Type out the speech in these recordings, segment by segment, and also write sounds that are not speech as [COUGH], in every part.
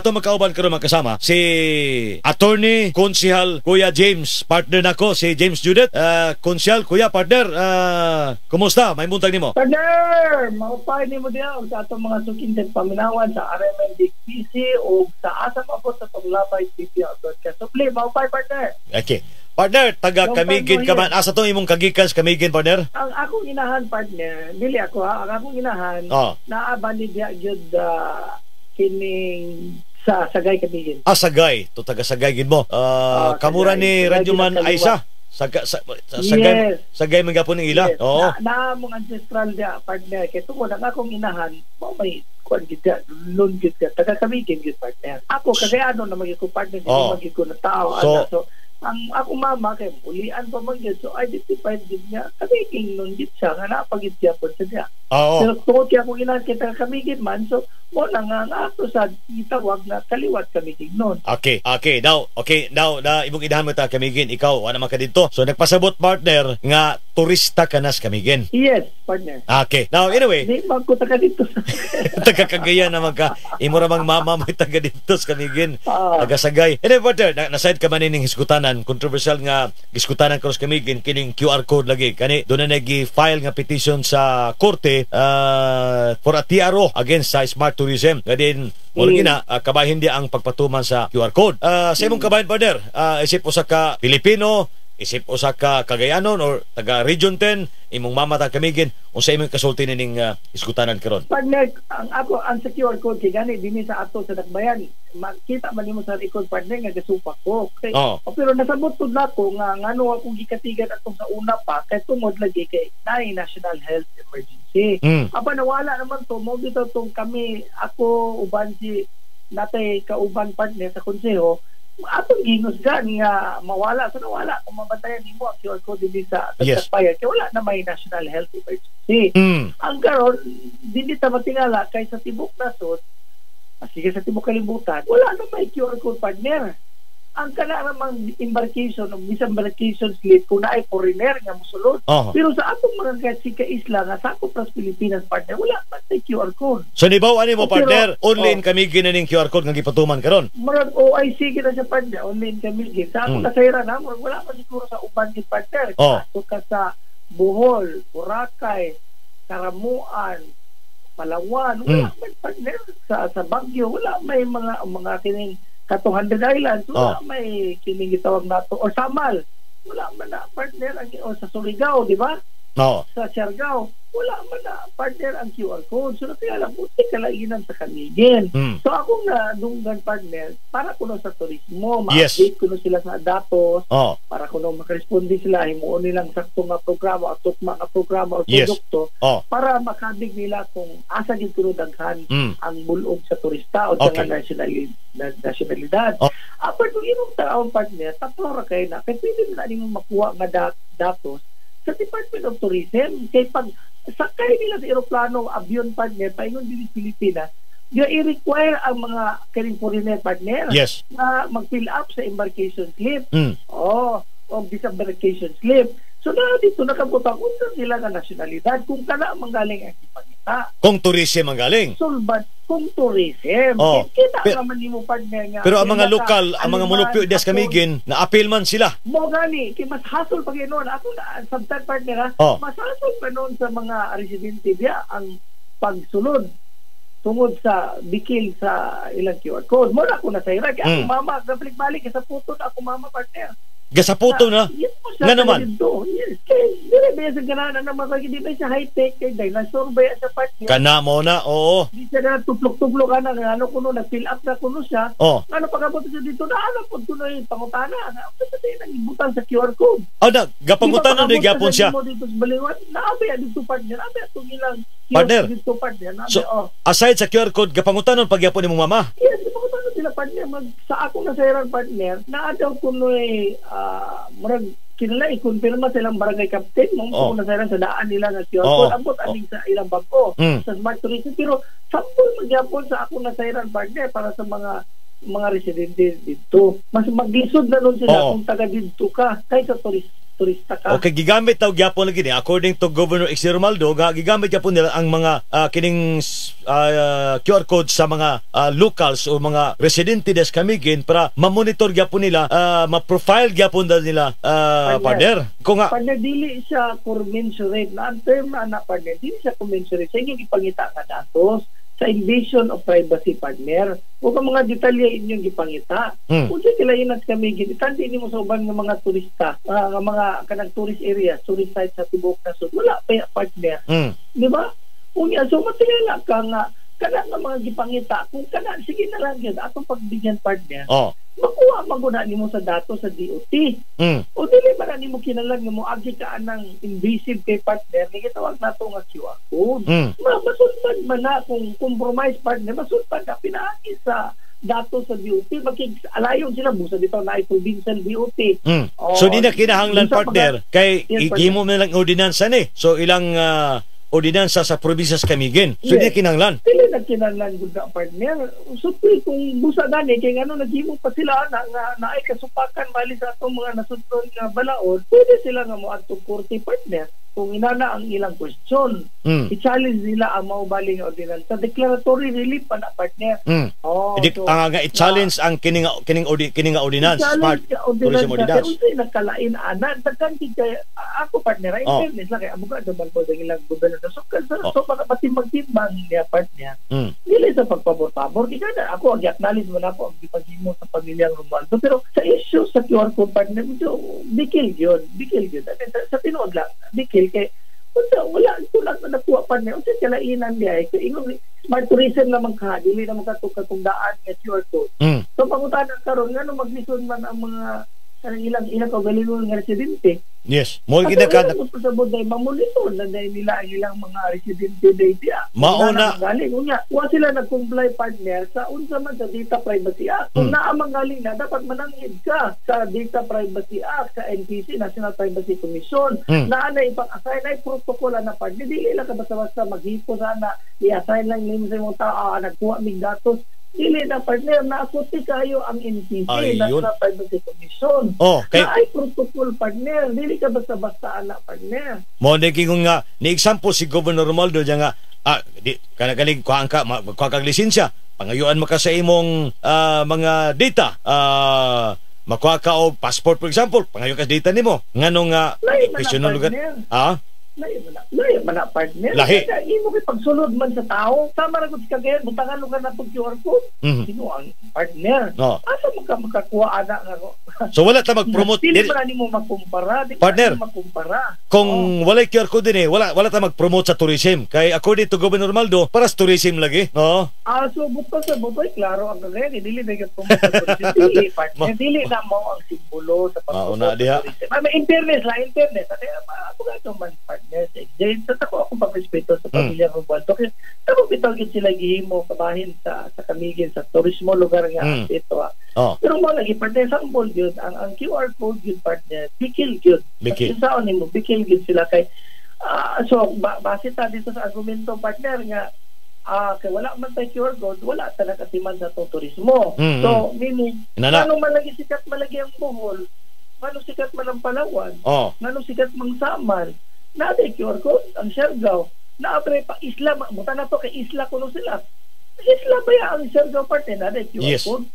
ato magkauban karon magkasama si Attorney Konsihal Kuya James, partner nako si James Judith. Uh, Konsihal Kuya partner, uh, kumusta? May muntag nimo? Partner, maupay ni mo diya sa atong mga sukinten paminawan sa RMND PC o sa asa pa po sa Tuglabay TV Broadcast. So, please, maupay partner. Okay. Partner, taga Yung Kamigin ka man. Asa to imong kagikan sa Kamigin, partner? Ang akong inahan partner, dili ako ha, ang akong inahan, Oh. naaba ni diya gyud ah, kining sa Sagay Kabigin. Ah, Sagay. To taga Sagay gid mo. Ah, Ah, kamura Sagay. ni Radyoman gid Aisa. Saga, sa, sa, Sagay, Yes. Sagay man gapon ng ila. Yes. Oo. Na, na mong ancestral dia partner kay tungod ang akong inahan, mo may kuan gid ka, lon gid ka, taga Kabigin gid partner. Ako kasi ano na magig ko partner, hindi Oo. magig ko na tao. So- ano, so ang ako mama kay ulian pa man gyud so identified gid niya kabigin nun gid siya nga napagid siya po siya diya. Oo. Pero tungod kaya kung inan kita kamigin man, so mo na nga ang ato sa itawag na kaliwat kamigin nun. Okay, okay. Now, okay, now na imong idahan mo ta kamigin ikaw wala man ka dito. So nagpasabot partner nga turista ka nas kamigin. Yes, partner. Okay. Now anyway, Di magkuta ka dito. [LAUGHS] taga Cagayan naman ka. Imo ra mang mama mo taga dito sa kamigin. Ah. Taga Sagay. Anyway, partner, na, naside ka man ning hiskutanan, controversial nga hiskutanan cross kamigin kining QR code lagi. Kani doon na nag-file nga petition sa korte uh, for a TRO against sa smart tourism. Nga din mo Mm. na uh, kabahin di ang pagpatuman sa QR code. Uh, sa imong kabahin partner, uh, isip usa ka Pilipino, isip usa ka Cagayanon or taga Region 10, imong mama ta kamigin, unsa imong kasulti ning uh, iskutanan karon? partner, ang ako ang secure code kay gani dinhi sa ato sa Dakbayan. Makita man nimo sa record partner nga gasupak ko. Okay. Oo. O, pero nasabot pud nako nga ngano ako gikatigan atong sa una pa kay tungod lagi kay naay national health emergency. Mm. Aba nawala naman to mo dito tong kami ako uban si natay kauban partner sa konseho atong ginos gani nga mawala sa nawala kung mabantayan nimo ang QR code dinhi sa Yes. Kay wala na may national health emergency Mm. ang karon dili ta matingala kay sa tibok nasod ah, sige sa tibok kalibutan wala na may QR code partner ang kana namang embarkation o disembarkation slip kung naay foreigner nga mosulod Oo. pero sa atong mga kasika isla nga sakop sa Pilipinas partner wala man may QR code So nibaw ani mo Oh, pero- partner, only oh. kami ginaning QR code nga gipatuman karon. murag OIC gina sa partner online kami gid sa Hmm. ako kasayra na wala man siguro sa uban gid partner Oh. Kaso ka sa Bohol Boracay Karamuan Palawan wala Hmm. man partner sa sa Baguio wala may mga mga kining katong 100 Islands wala Oh. may kining gitawag nato or Samal wala man na partner ang o sa Surigao di ba No. sa Siargao wala man na partner ang QR code so natingala buti kalainan sa kanigin Mm. So ako nga dunggan partner para kuno sa turismo, Yes. ma-update kuno sila sa datos, Oh. para kuno makaresponde sila himuon nilang sakto nga programa o tukma nga programa o Yes. produkto Oh. para makabig nila kung asa gid kuno daghan Mm. ang bulog sa turista o Okay. sa nationalidad, nationalidad. Oh. Apat kung imong taon partner, tatlo ra kay na kay pwede na nimo makuha nga dat- datos sa Department of Tourism kay pag sakay nila sa eroplano avion partner paingon dili Pilipinas yung i-require ang mga kaning foreigner partner Yes. na mag-fill up sa embarkation slip Mm. oh o disembarkation slip so na dito nakabutang unsa sila nga nasyonalidad kung kana manggaling ang ipangita Kung tourism ang galing. sulbad kung tourism. Oh, kita pero- naman nimo partner nga Pero ang mga sila ka, lokal, ang mga monopio des kamigin, na-appeal man sila. mo gani kay mas hassle pag noon. Ako na sa third partner ha? Oh. mas hassle pa noon sa mga residente diya ang pagsulod tungod sa bikil sa ilang QR code. Mo na ako na sa Iraq. Ako Mm. mama balik-balik sa puto na ako mama partner Gasaputo na. po siya Nga naman. dire ba sa ganahan naman kay di ba siya high tech kay dinosaur ba sa partner Kana mo na. Oo. di siya na tuplok-tuplok ka na ano kuno nag-fill up na kuno siya Oh. ano pagabot siya dito na ano po kuno yung pangutana na ano sa nang ibutan sa QR code Oh, na, gapangutan na ni paabot siya. sa Dito sa Baliwan, naabi ang dito partner, naabi ang ilang Partner. dito partner, naabi, So, oh. aside sa QR code, gapangutan pag gyapon imong mama. Yes, ano sila partner, mag, sa ako na sa partner, naadaw ko no eh, ah, murag, kinala i-confirma silang barangay captain mo Oh. kung nasa irang sa daan nila nga QR Oh. code, ambot aning sa ilang bangko, Mm. sa smart tourism, pero sampol magyapon sa ako na sa irang partner para sa mga mga residente dito. Mas maglisod na nun sila Oo. kung taga dito ka, kaysa turista. Turista ka. Okay, gigamit daw gyapon lagi ni. According to Governor Ixi Romaldo, ga gigamit gyapon nila ang mga ah, kining ah, QR code sa mga ah, locals o mga residente des Camiguin para ma-monitor gyapon nila, ah, ma-profile gyapon daw nila ah, partner. Kung nga. Partner dili siya commensurate na ang term na partner dili siya commensurate sa inyong ipangita nga datos sa invasion of privacy partner. O ka mga detalye inyong gipangita. Hmm. kung sa kilainat kami ginitandi nimo sa uban nga mga turista nga mga kanang tourist areas tourist sites sa tibuok nasod wala pa ya partner. Mm, di ba? Unya so matilala ka nga kana nga mga gipangita. Kung kana sige na lang yun atong pagbigyan partner. Oh, makuha maguna nimo sa datos sa DOT mm, o dili ba nimo kinalan nga mo agi ka anang invasive kay partner? Ni gitawag nato nga QR code. Mm. ma masulpad man na kung compromise partner masulpad na pinaagi sa datos sa DOT magkig alayon sila busa dito na provincial DOT Mm. Oh, so di na kinahanglan partner. kay igimo na lang ordinansa ni. So ilang ah, ordinansa sa probinsya sa Camiguin. So di na Yes. kinahanglan. dili na kinalan gud na partner supli kung busa gani kay ngano naghimo pa sila na nga na ay kasupakan bali sa atong mga nasudnon nga balaod pwede sila nga mo adto korte partner kung inana ang ilang question Mm. i-challenge nila ang mao bali nga ordinansa declaratory relief pa na partner Mm. oh Idi, so, ang nga i-challenge ang kining kining ordi, kining ordinance, smart i-challenge ka ordinansa kay ordinance. unsay nagkalain ana daghan kay kay ako partner ay Oh. fairness lang kay abogado man po sa ilang gobyerno so so, Oh. so baka matimbang-timbang niya partner Mm. dili sa pagpabor-pabor kada ako ag-acknowledge mo na po ang gipagimo sa pamilyang Romualdo pero sa issue sa QR code partner medyo bikil yun bikil yun sa, sa tinuod lang bikil kay unsa wala tulad na nakuha partner unsa kalainan niya eh. Kay ingon smart tourism naman ka dili naman ka kung daan nga QR code Mm. so pangutanan karon ngano maglisod man ang mga kanang ilang ilang kaugalingon nga residente Yes. Mo gid ka wala ko sa buday mamonitor na dahil nila ang ilang mga residente day dia. Mauna- galing unya. Wa sila nag-comply partner sa unsa man sa Data Privacy Act. Kung Hmm. naa man galing na dapat manangid ka sa Data Privacy Act sa NPC National Privacy Commission. Hmm. Na na ipang-assign ay protocol na partner. Dili lang ka basta-basta maghipo sana i-assign lang nimo sa imong tao ah, nagkuha mig datos. Dili na partner na akuti kayo ang NPC Ayun. National Privacy Commission. Oh, kay Na ay protocol partner. Dili ka basta-basta anak partner. mo ni kung nga ni example si Governor Romualdo diya nga ah di kana kaning kuha ka kuha kang lisensya pangayuan mo ka sa imong ah, mga data ah makuha ka og passport for example pangayo ka sa data nimo nganong nga man question lugar ah Lahi man na. Lahi man na partner. Lahi. Kaya imo kay pagsulod man sa tao. Sama ra gud ka kagayan. Butangan lugar na itong QR code. mhm. Sino ang partner? no Asa mo ka makakuha ana nga ro? [LAUGHS] so wala ta mag-promote Dili dili- man nimo makumpara. Di Partner. makumpara. kung wala QR code din eh, wala wala ta mag-promote sa tourism. Kay according to Governor Romualdo, para sa tourism lagi, no? Ah, so buto sa butoy, klaro ang kagayan. Dili na yung promote sa tourism. [LAUGHS] Dili, partner. Dili na mo ang simbolo sa Mauna pag-promote diha. sa tourism. Ah, may internet lang, internet. Ano, ito man, partner. Jane, sa tako akong pag-respeto sa pamilya mm. Romualdo. Kaya tapos bitaw gid sila gihimo kabahin sa sa kamigin sa turismo lugar nga Mm. ito. ah. Oh, Pero mo lagi partner sample yun ang ang QR code yun partner bikil yun. Bikil. Sa ni mo bikil yun sila kay ah, so ba, base ta dito sa argumento partner nga ah kay wala man tay QR code wala talaga timan sa to turismo. Mm, So meaning inana. ano man lagi sikat malagi ang Bohol, ano sikat man ang Palawan, Oh, ngano sikat mang Samal, na ada QR code ang Siargao, na pre pa isla muta na to kay isla kuno sila. Isla ba ya ang Siargao parte na ada QR Yes. code?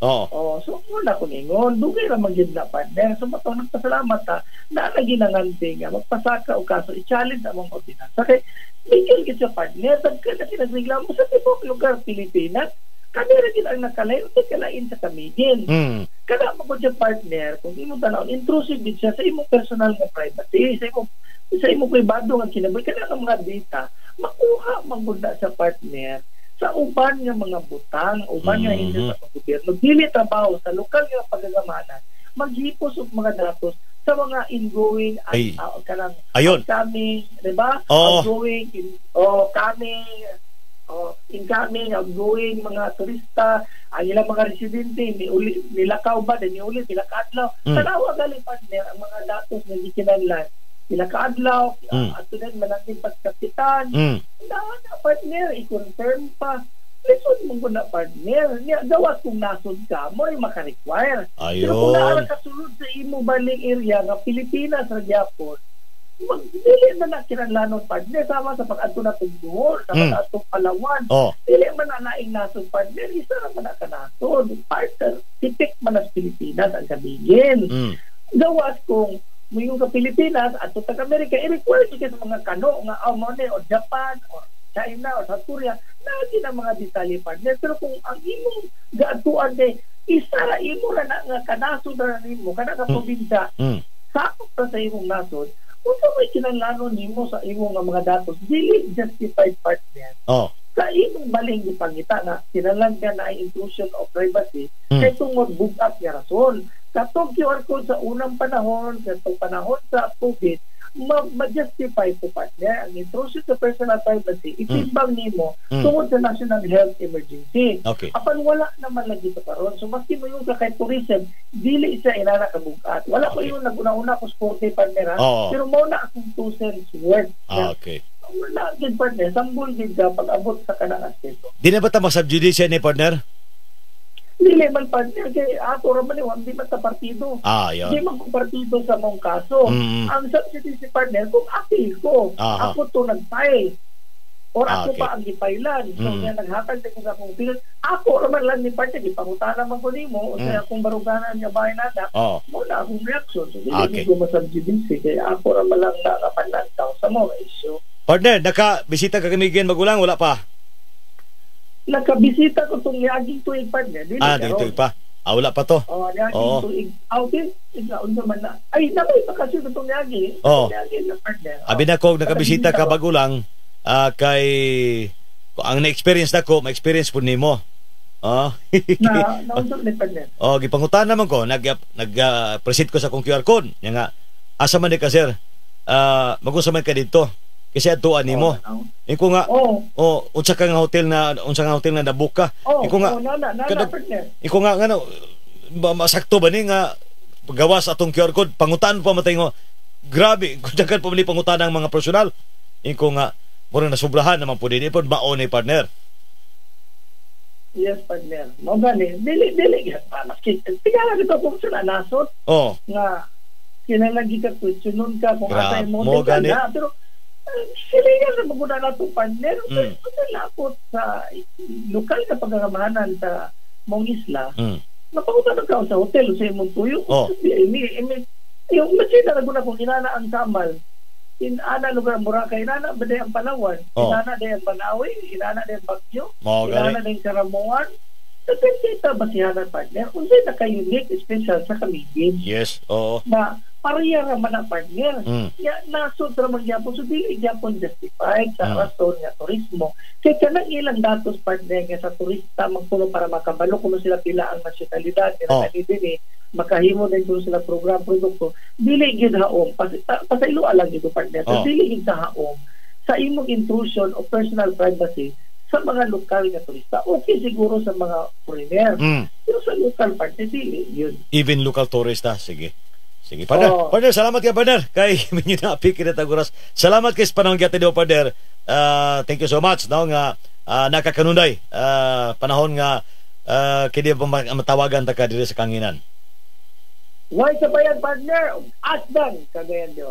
oh. Oh, so wala ko ningon, dugay ra man gid na partner. So mato nagpasalamat ta na lagi nanganti nga magpasaka o kaso i-challenge among ordinansa kay bigyan gid sa partner dagkan na kinagreklamo sa tibok lugar Pilipinas. Kami ra gid ang nakalay ug kalain sa kamigin Mm. kada mo siya partner kung imo tanaw intrusive din siya sa imong personal nga privacy sa imong sa imong pribado nga kinabuhi kada nga mga data makuha magunda sa partner sa uban nga mga butang uban nga hindi Mhm. sa gobyerno dili trabaho sa lokal nga pagagamanan maghipos og mga datos sa mga ingoing at Ay. uh, kanang Ayun. coming, di ba? Oo. Outgoing, in, oh, coming, oh, incoming, outgoing, mga turista, ang ilang mga residente, ni uli, nilakaw ba, ni uli, nilakadlaw. Mm. Tanawa galing partner, ang mga datos na gikinanlan, nilakadlaw, Mm. mm. at tunan manangin pagkapitan, Mm. na na partner, i-confirm pa Listen mo ko na partner. Niya, gawas kung nasod ka, mo ay maka-require. Pero Ayun. kung naara kasulod sa imo baling area nga Pilipinas ra gyapon, mag dili man na kinahanglan partner sama sa pag-adto na tugduhol, sa Mm. pag-adto Palawan. Oh, Dili man na naing nasod partner, isa ra man na kanasod. Partner, titik man sa Pilipinas ang kabigin. mm. gawas kung mayong sa Pilipinas at sa Amerika, i-require siya sa mga kano nga oh, mo ni, o Japan o China o South Korea lagi na mga detalye partner pero kung ang imong gaatuan kay isa ra imo ra na nga kanaso na nimo kana ka Hmm. probinsya Mm. sakop ra sa imong nasod unsa may kinahanglan nimo sa imong nga mga datos dili justified partner Oh. sa imong baling gipangita na kinahanglan ka na ay intrusion of privacy Mm. kay tungod bugat nga rason katong QR code sa unang panahon katong panahon sa COVID ma- ma-justify po partner ang intrusion sa personal privacy itimbang nimo Mm. tungod sa national health emergency Okay. apan wala naman lagi ito karon so maski mo yung kay tourism dili siya inana kabugat wala ko Okay. yung naguna-una ko sporty partner ha Oo. pero mo na akong two cents worth Ah, okay. wala gid partner sambol gid ka pag abot sa kanang aspeto Di na ba ta masubjudice ni partner? Dili man partner kay ato ra man ni wa di man ta partido Ah, Hindi yun. man ko partido sa mong kaso. Mm. Ang subsidy si partner, kung appeal ko, Aha. ako to nag-file. Or Ah, ako okay. pa ang gipailan. So, Mm. niya naghatag din ko sa akong appeal. Ako naman lang ni partner, ipangutana man ko nimo, o Mm. sa akong baruganan niya bahay nada, Oh. mo na akong reaction. So, hindi Okay. ko masubsidize. Kaya ako naman lang nakapanlantaw sa mga issue. Partner, naka-bisita ka kamigin magulang? Wala pa? Nagkabisita ko itong yaging tuig partner. Dili Ah, dito pa. Ah, wala pa to. Oh, yagi Oo. tuig. Outing, ikaon naman na. Ay, namay pa kasi itong yagi. Oo. Yagi na partner. Abi na ko nakabisita ka bagulang ah, kay ang na-experience nako, ma-experience po nimo. Oh. na naunsa ni partner. oh, gipangutan naman ko, nag nag ah, present ko sa kong QR code. Nya nga asa man ni ka sir? Ah, magunsa man ka dito. Kasi atuan nimo. Iko nga Oh, oh, unsa ka nga hotel na unsa nga hotel na nabook ka? oh, Iko nga oh, nana, nana. Iko nga ngano ba masakto ba ni nga gawas atong QR code? Pangutan pa matay ngo grabe [LAUGHS] kung dagan pa man pangutan ang mga personal. Iko nga murang nasubrahan naman po din. Ipon mao ni partner. Yes, partner. Mo gani, dili dili ah, maski tingala kita kung sa nasot oh. Nga kinalagi ka questionon ka kung asa mo mo gani. na pero sila na maguna na to partner Mm. mm. lapot sa lokal na pagkakamahanan sa mong isla mm. napangutan ka sa hotel sa imong tuyo Oh. ini ini yung masina na guna kung inana ang kamal in ana lugar ang Boracay inana ba ang Palawan Oh. inana day ang Panawi inana day ang Bagyo mao inana day ang Saramuan Depende ito basihanan partner kung sa'yo naka-unique special sa kamigin yes oo na pareha raman ang partner mm. ya nasod raman gyapon so dili gyapon justified sa Mm. rason nga turismo kay kanang ilang datos partner nga sa turista magtulo para makabalo kung sila pila ang nasyonalidad Oh. nila oh. dinhi makahimo din kung sila program produkto dili gyud haom pas pa- pasaylo lang gyud partner Oh. dili gyud sa haom sa imong intrusion of personal privacy sa mga lokal nga turista okay siguro sa mga foreigner Mm. pero sa local partner dili yun even local tourist ah sige Sige, partner. Oo. Partner, salamat ka, partner. Kay [LAUGHS] minyo na api kita taguras. Salamat kay panahon gyud mo, partner. Uh, thank you so much. No, nga ah, nakakanunday. ah, panahon nga uh, ma- matawagan ta ka diri sa kanginan. Why sa bayan partner? Asdan, kagayan Diyos.